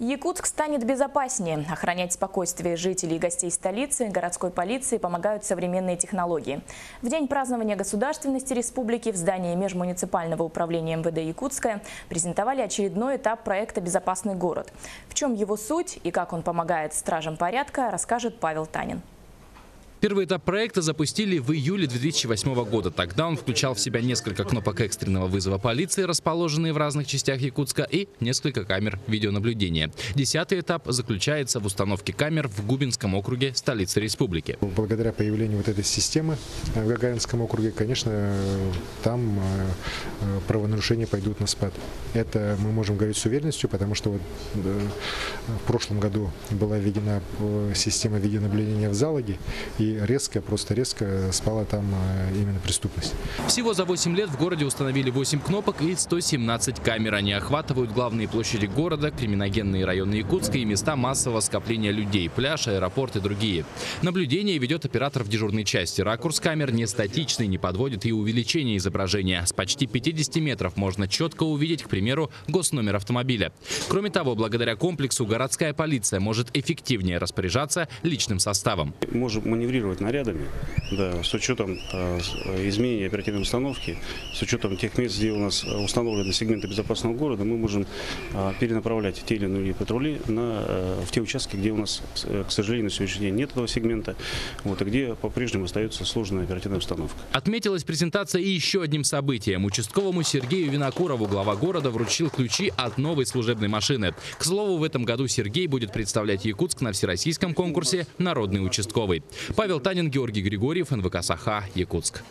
Якутск станет безопаснее. Охранять спокойствие жителей и гостей столицы городской полиции помогают современные технологии. В день празднования государственности республики в здании Межмуниципального управления МВД Якутска презентовали очередной этап проекта «Безопасный город». В чем его суть и как он помогает стражам порядка, расскажет Павел Танин. Первый этап проекта запустили в июле 2008 года. Тогда он включал в себя несколько кнопок экстренного вызова полиции, расположенные в разных частях Якутска, и несколько камер видеонаблюдения. Десятый этап заключается в установке камер в Губинском округе столицы республики. Благодаря появлению вот этой системы в Гагаринском округе, конечно, там э, правонарушения пойдут на спад. Это мы можем говорить с уверенностью, потому что вот в прошлом году была введена э, система видеонаблюдения в Залоге, и резко, просто резко спала там э, именно преступность. Всего за 8 лет в городе установили 8 кнопок и 117 камер. Они охватывают главные площади города, криминогенные районы Якутска и места массового скопления людей, пляж, аэропорт и другие. Наблюдение ведет оператор в дежурной части. Ракурс камер не статичный, не подводит и увеличение изображения. С почти 50 метров можно четко увидеть, к примеру, госномер автомобиля. Кроме того, благодаря комплексу городская полиция может эффективнее распоряжаться личным составом. Можем маневрировать оперировать нарядами, да, с учетом э, изменения оперативной установки, с учетом тех мест, где у нас установлены сегменты безопасного города, мы можем э, перенаправлять те или иные патрули на, э, в те участки, где у нас, к сожалению, на сегодняшний день нет этого сегмента, вот, и где по-прежнему остается сложная оперативная установка. Отметилась презентация и еще одним событием. Участковому Сергею Винокурову глава города вручил ключи от новой служебной машины. К слову, в этом году Сергей будет представлять Якутск на всероссийском конкурсе «Народный участковый». Павел Танин, Георгий Григорьев, НВК «Саха», Якутск.